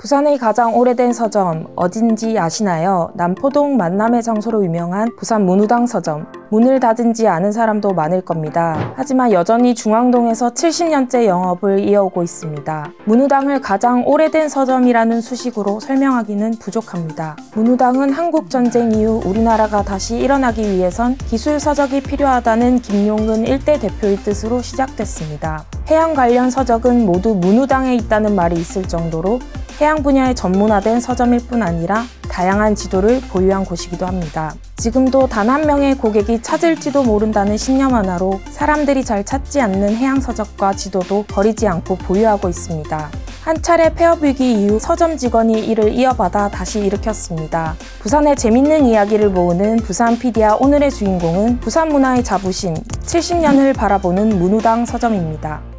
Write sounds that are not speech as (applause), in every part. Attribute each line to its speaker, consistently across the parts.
Speaker 1: 부산의 가장 오래된 서점 어딘지 아시나요? 남포동 만남의 장소로 유명한 부산 문우당 서점. 문을 닫은 지 아는 사람도 많을 겁니다. 하지만 여전히 중앙동에서 70년째 영업을 이어오고 있습니다. 문우당을 가장 오래된 서점이라는 수식으로 설명하기는 부족합니다. 문우당은 한국전쟁 이후 우리나라가 다시 일어나기 위해선 기술 서적이 필요하다는 김용근 일대 대표의 뜻으로 시작됐습니다. 해양 관련 서적은 모두 문우당에 있다는 말이 있을 정도로 해양 분야에 전문화된 서점일 뿐 아니라 다양한 지도를 보유한 곳이기도 합니다. 지금도 단 한 명의 고객이 찾을지도 모른다는 신념 하나로 사람들이 잘 찾지 않는 해양 서적과 지도도 버리지 않고 보유하고 있습니다. 한 차례 폐업 위기 이후 서점 직원이 이를 이어받아 다시 일으켰습니다. 부산의 재밌는 이야기를 모으는 부산 피디아 오늘의 주인공은 부산 문화의 자부심 70년을 바라보는 문우당 서점입니다.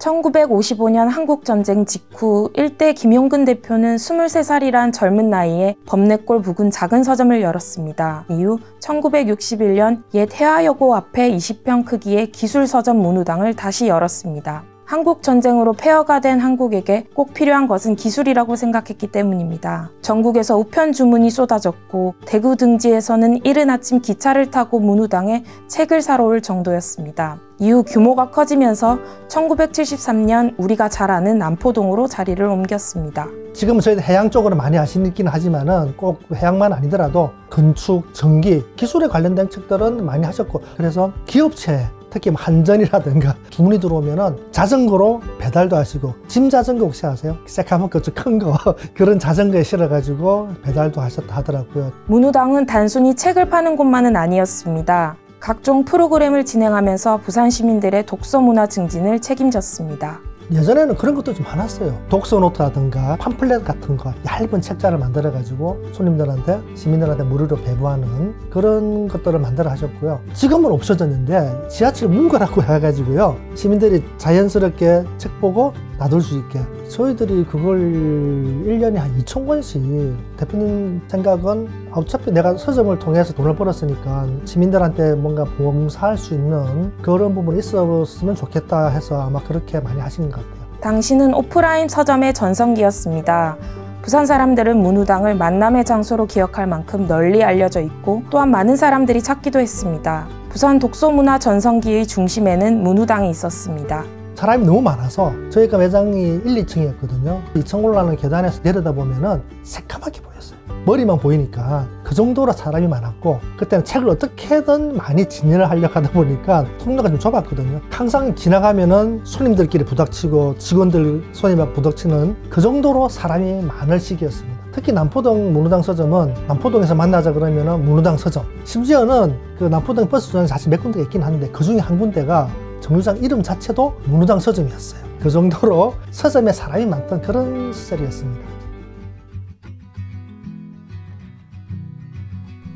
Speaker 1: 1955년 한국전쟁 직후 일대 김용근 대표는 23살이란 젊은 나이에 범내골 부근 작은 서점을 열었습니다. 이후 1961년 옛 해화여고 앞에 20평 크기의 기술서점 문우당을 다시 열었습니다. 한국 전쟁으로 폐허가 된 한국에게 꼭 필요한 것은 기술이라고 생각했기 때문입니다. 전국에서 우편 주문이 쏟아졌고 대구 등지에서는 이른 아침 기차를 타고 문우당에 책을 사러 올 정도였습니다. 이후 규모가 커지면서 1973년 우리가 잘 아는 남포동으로 자리를 옮겼습니다.
Speaker 2: 지금은 저희 해양 쪽으로 많이 아시긴 하지만은 꼭 해양만 아니더라도 건축, 전기, 기술에 관련된 책들은 많이 하셨고 그래서 기업체 특히 뭐 한전이라든가 (laughs) 주문이 들어오면은 자전거로 배달도 하시고 짐 자전거 혹시 아세요? 새카만 그쪽 큰거 (laughs) 그런 자전거에 실어가지고 배달도 하셨다 하더라고요.
Speaker 1: 문우당은 단순히 책을 파는 곳만은 아니었습니다. 각종 프로그램을 진행하면서 부산 시민들의 독서 문화 증진을 책임졌습니다.
Speaker 2: 예전에는 그런 것도 좀 많았어요. 독서 노트라든가 팜플렛 같은 거 얇은 책자를 만들어 가지고 손님들한테 시민들한테 무료로 배부하는 그런 것들을 만들어 하셨고요. 지금은 없어졌는데 지하철 문과라고 (laughs) 해가지고요. 시민들이 자연스럽게 책 보고 놔둘 수 있게 저희들이 그걸 1년에 한 2천 권씩 대표님 생각은 어차피 내가 서점을 통해서 돈을 벌었으니까 시민들한테 뭔가 봉사할 수 있는 그런 부분이 있었으면 좋겠다 해서 아마 그렇게 많이 하신 것 같아요.
Speaker 1: 당신은 오프라인 서점의 전성기였습니다. 부산 사람들은 문우당을 만남의 장소로 기억할 만큼 널리 알려져 있고 또한 많은 사람들이 찾기도 했습니다. 부산 독서문화 전성기의 중심에는 문우당이 있었습니다.
Speaker 2: 사람이 너무 많아서 저희가 매장이 1, 2층이었거든요. 2층 올라가는 계단에서 내려다 보면 은 새까맣게 보였어요. 머리만 보이니까 그 정도로 사람이 많았고 그때는 책을 어떻게든 많이 진열을 하려고 하다 보니까 통로가 좀 좁았거든요. 항상 지나가면은 손님들끼리 부닥치고 직원들 손님하고 부닥치는 그 정도로 사람이 많을 시기였습니다. 특히 남포동 문우당 서점은 남포동에서 만나자 그러면은 문우당 서점. 심지어는 그 남포동 버스 정에 사실 몇 군데가 있긴 한데 그 중에 한 군데가 정류장 이름 자체도 문우당 서점이었어요. 그 정도로 (laughs) 서점에 사람이 많던 그런 시절이었습니다.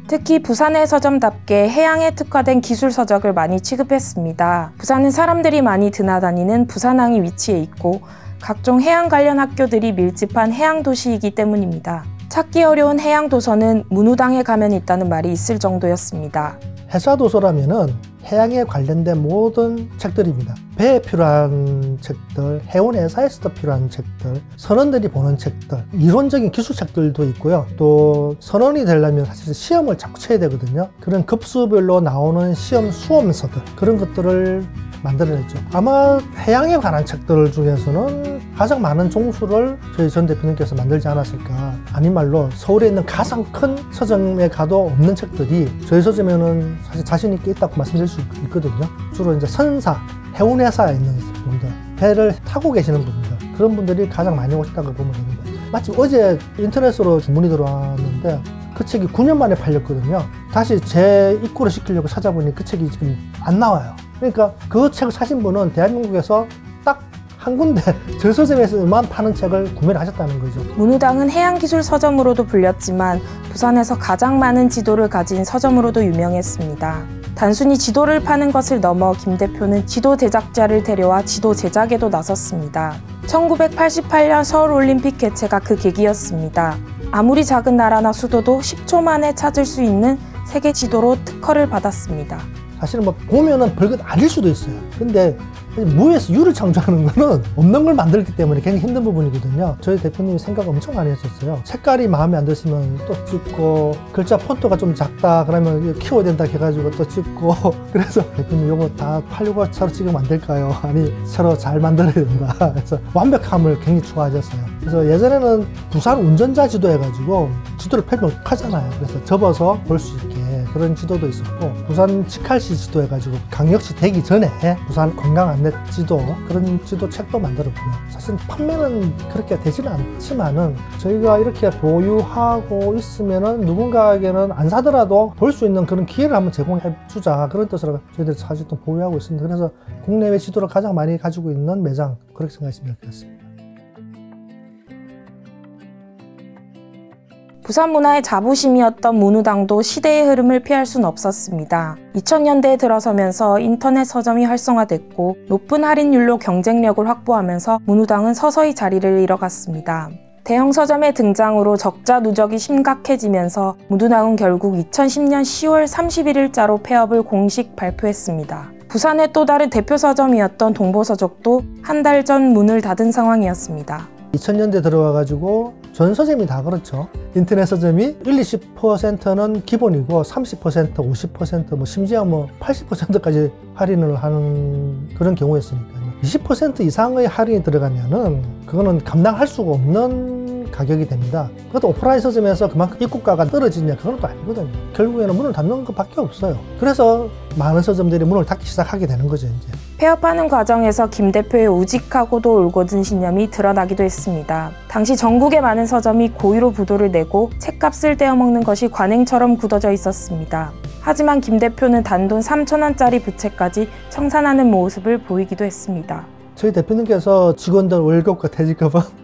Speaker 1: 특히 부산의 서점답게 해양에 특화된 기술 서적을 많이 취급했습니다. 부산은 사람들이 많이 드나다니는 부산항이 위치해 있고 각종 해양 관련 학교들이 밀집한 해양 도시이기 때문입니다. 찾기 어려운 해양 도서는 문우당에 가면 있다는 말이 있을 정도였습니다.
Speaker 2: 해사 도서라면은 해양에 관련된 모든 책들입니다. 배에 필요한 책들, 해운 회사에서도 필요한 책들, 선원들이 보는 책들, 이론적인 기술 책들도 있고요. 또 선원이 되려면 사실 시험을 자꾸 쳐야 되거든요. 그런 급수별로 나오는 시험 수험서들 그런 것들을 만들어냈죠. 아마 해양에 관한 책들 중에서는 가장 많은 종수를 저희 전 대표님께서 만들지 않았을까. 아닌 말로 서울에 있는 가장 큰 서점에 가도 없는 책들이 저희 서점에는 사실 자신 있게 있다고 말씀드릴 수 있거든요. 주로 이제 선사, 해운회사에 있는 분들, 배를 타고 계시는 분들, 그런 분들이 가장 많이 오셨다고 보면 됩니다. 마침 어제 인터넷으로 주문이 들어왔는데 그 책이 9년 만에 팔렸거든요. 다시 재 입고를 시키려고 찾아보니 그 책이 지금 안 나와요. 그러니까 그 책을 사신 분은 대한민국에서 딱 한 군데 (laughs) 저 서점에서만 파는 책을 구매를 하셨다는 거죠.
Speaker 1: 문우당은 해양기술 서점으로도 불렸지만 부산에서 가장 많은 지도를 가진 서점으로도 유명했습니다. 단순히 지도를 파는 것을 넘어 김 대표는 지도 제작자를 데려와 지도 제작에도 나섰습니다. 1988년 서울올림픽 개최가 그 계기였습니다. 아무리 작은 나라나 수도도 10초 만에 찾을 수 있는 세계 지도로 특허를 받았습니다.
Speaker 2: 사실은 뭐 보면은 별것 아닐 수도 있어요. 근데 무에서 유를 창조하는 거는 없는 걸 만들기 때문에 굉장히 힘든 부분이거든요. 저희 대표님이 생각 엄청 많이 했었어요. 색깔이 마음에 안 드시면 또 찍고 글자 폰트가 좀 작다 그러면 키워야 된다 해가지고 또 찍고 (laughs) 그래서 대표님 이거 다 팔려고 차로 찍으면 안 될까요? 아니 서로 잘 만들어야 된다. (laughs) 그래서 완벽함을 굉장히 추구하셨어요. 그래서 예전에는 부산 운전자 지도 해가지고 지도를 펼쳐하잖아요. 그래서 접어서 볼 수 있게 그런 지도도 있었고 부산 직할시 지도 해가지고 강력시 되기 전에 부산 관광 안내 지도 그런 지도 책도 만들었고요. 사실 판매는 그렇게 되지는 않지만은 저희가 이렇게 보유하고 있으면은 누군가에게는 안 사더라도 볼 수 있는 그런 기회를 한번 제공해 주자 그런 뜻으로 저희들이 사실 또 보유하고 있습니다. 그래서 국내외 지도를 가장 많이 가지고 있는 매장 그렇게 생각하시면 되겠습니다.
Speaker 1: 부산 문화의 자부심이었던 문우당도 시대의 흐름을 피할 순 없었습니다. 2000년대에 들어서면서 인터넷 서점이 활성화됐고 높은 할인율로 경쟁력을 확보하면서 문우당은 서서히 자리를 잃어갔습니다. 대형 서점의 등장으로 적자 누적이 심각해지면서 문우당은 결국 2010년 10월 31일자로 폐업을 공식 발표했습니다. 부산의 또 다른 대표 서점이었던 동보서적도 한 달 전 문을 닫은 상황이었습니다.
Speaker 2: 2000년대 들어와가지고 전 서점이 다 그렇죠. 인터넷 서점이 1, 20%는 기본이고 30%, 50%, 뭐 심지어 뭐 80%까지 할인을 하는 그런 경우였으니까요. 20% 이상의 할인이 들어가면은 그거는 감당할 수가 없는 가격이 됩니다. 그것도 오프라인 서점에서 그만큼 입구가가 떨어지냐 그건 또 아니거든요. 결국에는 문을 닫는 것밖에 없어요. 그래서 많은 서점들이 문을 닫기 시작하게 되는 거죠, 이제.
Speaker 1: 폐업하는 과정에서 김 대표의 우직하고도 올곧은 신념이 드러나기도 했습니다. 당시 전국의 많은 서점이 고의로 부도를 내고 책값을 떼어먹는 것이 관행처럼 굳어져 있었습니다. 하지만 김 대표는 단돈 3천원짜리 부채까지 청산하는 모습을 보이기도 했습니다.
Speaker 2: 저희 대표님께서 직원들 월급과 퇴직금은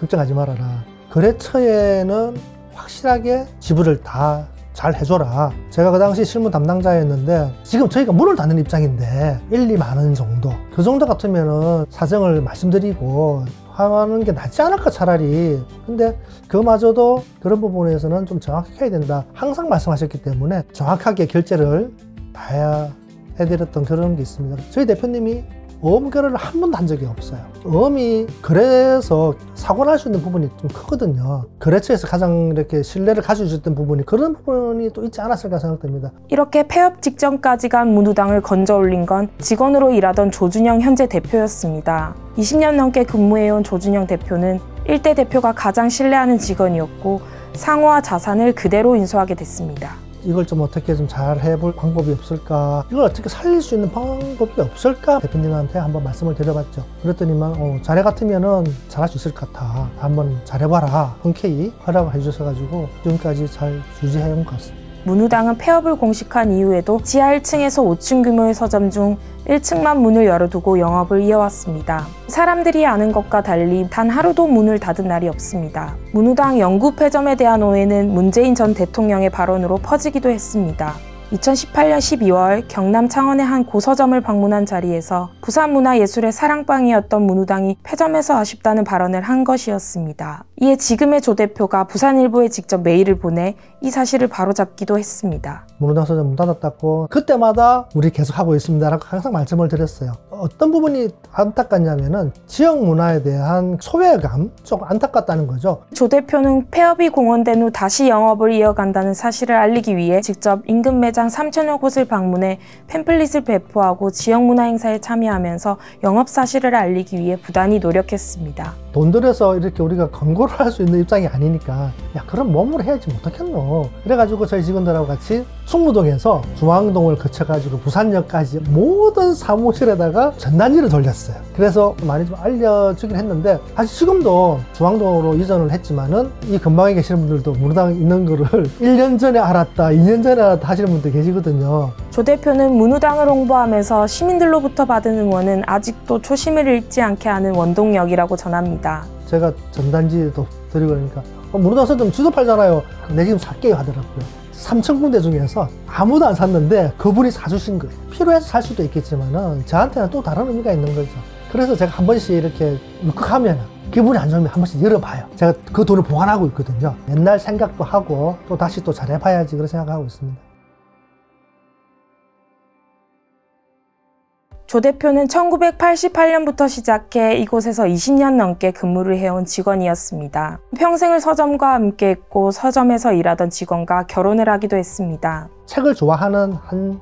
Speaker 2: 걱정하지 말아라. 거래처에는 확실하게 지불을 다 잘 해줘라. 제가 그 당시 실무 담당자였는데 지금 저희가 문을 닫는 입장인데 1, 2만 원 정도 그 정도 같으면은 사정을 말씀드리고 하는 게 낫지 않을까 차라리 근데 그마저도 그런 부분에서는 좀 정확하게 해야 된다 항상 말씀하셨기 때문에 정확하게 결제를 다 해드렸던 그런 게 있습니다 저희 대표님이 어음 거래를 한 번도 한 적이 없어요. 어음이 그래서 사고 날 수 있는 부분이 좀 크거든요. 거래처에서 가장 이렇게 신뢰를 가져주셨던 부분이 그런 부분이 또 있지 않았을까 생각됩니다.
Speaker 1: 이렇게 폐업 직전까지 간 문우당을 건져 올린 건 직원으로 일하던 조준영 현재 대표였습니다. 20년 넘게 근무해온 조준영 대표는 일대 대표가 가장 신뢰하는 직원이었고 상호와 자산을 그대로 인수하게 됐습니다.
Speaker 2: 이걸 좀 어떻게 좀 잘 해볼 방법이 없을까? 이걸 어떻게 살릴 수 있는 방법이 없을까? 대표님한테 한번 말씀을 드려봤죠. 그랬더니만 어, 자네 같으면은 잘할 수 있을 것 같아. 한번 잘해봐라. 흔쾌히 허락을 해주셔가지고 지금까지 잘 유지해온 것 같습니다
Speaker 1: 문우당은 폐업을 공식한 이후에도 지하 1층에서 5층 규모의 서점 중 1층만 문을 열어두고 영업을 이어왔습니다. 사람들이 아는 것과 달리 단 하루도 문을 닫은 날이 없습니다. 문우당 영구 폐점에 대한 오해는 문재인 전 대통령의 발언으로 퍼지기도 했습니다. 2018년 12월 경남 창원의 한 고서점을 방문한 자리에서 부산 문화예술의 사랑방이었던 문우당이 폐점해서 아쉽다는 발언을 한 것이었습니다. 이에 지금의 조 대표가 부산일보에 직접 메일을 보내 이 사실을 바로잡기도 했습니다.
Speaker 2: 문우당 서점 문 닫았다고 그때마다 우리 계속 하고 있습니다라고 항상 말씀을 드렸어요. 어떤 부분이 안타깝냐면은 지역 문화에 대한 소외감 좀 안타깝다는 거죠.
Speaker 1: 조 대표는 폐업이 공언된 후 다시 영업을 이어간다는 사실을 알리기 위해 직접 인근 매장 3천여 곳을 방문해 팸플릿을 배포하고 지역 문화 행사에 참여하면서 영업 사실을 알리기 위해 부단히 노력했습니다.
Speaker 2: 돈 들여서 이렇게 우리가 광고를 할 수 있는 입장이 아니니까 야 그럼 몸으로 해야지 못하겠노. 그래가지고 저희 직원들하고 같이 충무동에서 중앙동을 거쳐가지고 부산역까지 모든 사무실에다가 전단지를 돌렸어요. 그래서 많이 좀 알려주긴 했는데 사실 지금도 중앙동으로 이전을 했지만은 이 근방에 계시는 분들도 문화당 있는 거를 (laughs) 1년 전에 알았다 2년 전에 알았다 하시는 분들 계시거든요
Speaker 1: 조 대표는 문우당을 홍보하면서 시민들로부터 받은 응원은 아직도 초심을 잃지 않게 하는 원동력이라고 전합니다.
Speaker 2: 제가 전단지도 드리고 그러니까 어, 문화당 서점 지도 팔잖아요 내 지금 살게요 하더라고요 3천 군데 중에서 아무도 안 샀는데 그분이 사주신 거예요 필요해서 살 수도 있겠지만은 저한테는 또 다른 의미가 있는 거죠 그래서 제가 한 번씩 이렇게 울컥하면 기분이 안 좋으면 한 번씩 열어봐요. 제가 그 돈을 보관하고 있거든요. 옛날 생각도 하고 또 다시 또 잘해봐야지 그런 생각하고 있습니다.
Speaker 1: 조 대표는 1988년부터 시작해 이곳에서 20년 넘게 근무를 해온 직원이었습니다. 평생을 서점과 함께 했고 서점에서 일하던 직원과 결혼을 하기도 했습니다.
Speaker 2: 책을 좋아하는 한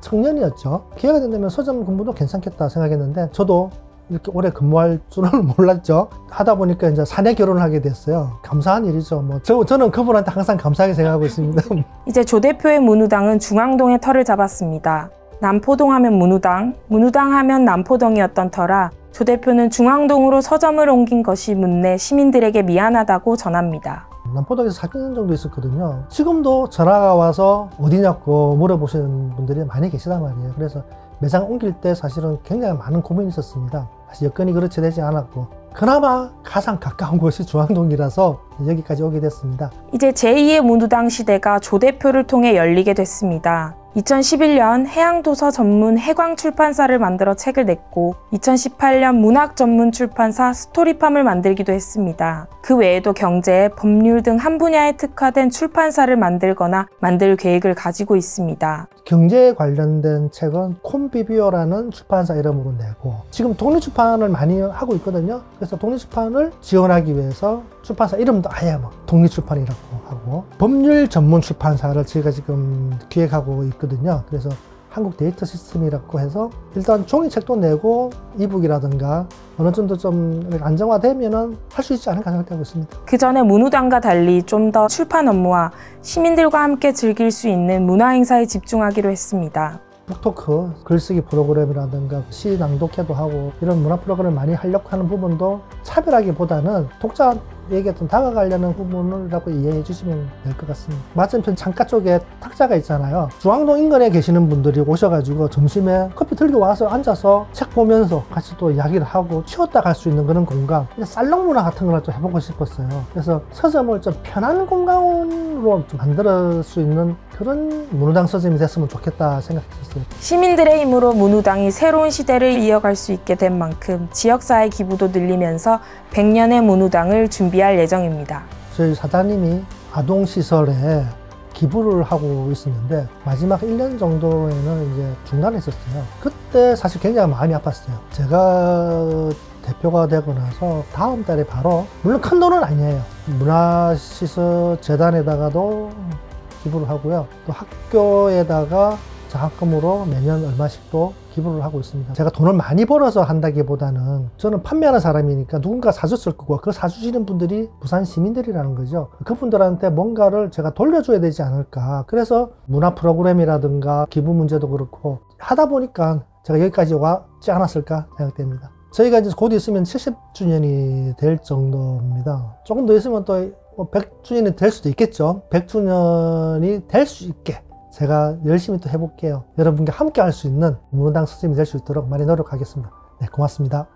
Speaker 2: 청년이었죠. 기회가 된다면 서점 근무도 괜찮겠다 생각했는데 저도 이렇게 오래 근무할 줄은 (laughs) 몰랐죠. 하다 보니까 이제 사내 결혼을 하게 됐어요. 감사한 일이죠. 뭐 저, 저는 그분한테 항상 감사하게 생각하고 있습니다. (laughs)
Speaker 1: 이제 조 대표의 문우당은 중앙동에 터를 잡았습니다. 남포동 하면 문우당, 문우당 하면 남포동이었던 터라 조 대표는 중앙동으로 서점을 옮긴 것이 묻내 시민들에게 미안하다고 전합니다.
Speaker 2: 남포동에서 4년 정도 있었거든요. 지금도 전화가 와서 어디냐고 물어보시는 분들이 많이 계시단 말이에요. 그래서 매장 옮길 때 사실은 굉장히 많은 고민이 있었습니다. 사실 여건이 그렇게 되지 않았고 그나마 가장 가까운 곳이 중앙동이라서 여기까지 오게 됐습니다.
Speaker 1: 이제 제2의 문우당 시대가 조 대표를 통해 열리게 됐습니다. 2011년 해양도서 전문 해광 출판사를 만들어 책을 냈고 2018년 문학 전문 출판사 스토리팜을 만들기도 했습니다. 그 외에도 경제, 법률 등 한 분야에 특화된 출판사를 만들거나 만들 계획을 가지고 있습니다.
Speaker 2: 경제에 관련된 책은 콤비비오라는 출판사 이름으로 내고 지금 독립출판을 많이 하고 있거든요. 그래서 독립출판을 지원하기 위해서 출판사 이름도 아예 뭐 독립출판이라고 하고 법률 전문 출판사를 저희가 지금 기획하고 있거든요. 그래서 한국 데이터 시스템이라고 해서 일단 종이책도 내고 이북이라든가 어느 정도 좀 안정화되면은 할 수 있지 않을까 생각하고 있습니다.
Speaker 1: 그 전에 문우당과 달리 좀 더 출판 업무와 시민들과 함께 즐길 수 있는 문화 행사에 집중하기로 했습니다.
Speaker 2: 북토크, 글쓰기 프로그램이라든가 시 낭독회도 하고 이런 문화 프로그램을 많이 하려고 하는 부분도 차별하기보다는 독자에게 좀 다가가려는 부분이라고 이해해 주시면 될 것 같습니다. 맞은편 창가 쪽에 탁자가 있잖아요. 중앙동 인근에 계시는 분들이 오셔가지고 점심에 커피 들고 와서 앉아서 책 보면서 같이 또 이야기를 하고 쉬었다 갈 수 있는 그런 공간 살롱 문화 같은 걸좀 해보고 싶었어요. 그래서 서점을 좀 편한 공간으로 좀 만들 수 있는 그런 문화당 서점이 됐으면 좋겠다 생각했어요.
Speaker 1: 시민들의 힘으로 문우당이 새로운 시대를 이어갈 수 있게 된 만큼 지역사회 기부도 늘리면서 100년의 문우당을 준비할 예정입니다.
Speaker 2: 저희 사장님이 아동시설에 기부를 하고 있었는데 마지막 1년 정도에는 이제 중단했었어요. 그때 사실 굉장히 마음이 아팠어요. 제가 대표가 되고 나서 다음 달에 바로 물론 큰 돈은 아니에요. 문화시설 재단에다가도 기부를 하고요. 또 학교에다가 장학금으로 매년 얼마씩 또 기부를 하고 있습니다. 제가 돈을 많이 벌어서 한다기보다는 저는 판매하는 사람이니까 누군가 사줬을 거고 그 사주시는 분들이 부산 시민들이라는 거죠. 그분들한테 뭔가를 제가 돌려줘야 되지 않을까. 그래서 문화 프로그램이라든가 기부 문제도 그렇고 하다 보니까 제가 여기까지 왔지 않았을까 생각됩니다. 저희가 이제 곧 있으면 70주년이 될 정도입니다. 조금 더 있으면 또 100주년이 될 수도 있겠죠. 100주년이 될 수 있게 제가 열심히 또 해볼게요. 여러분과 함께 할 수 있는 문호당 스님이 될 수 있도록 많이 노력하겠습니다. 네, 고맙습니다.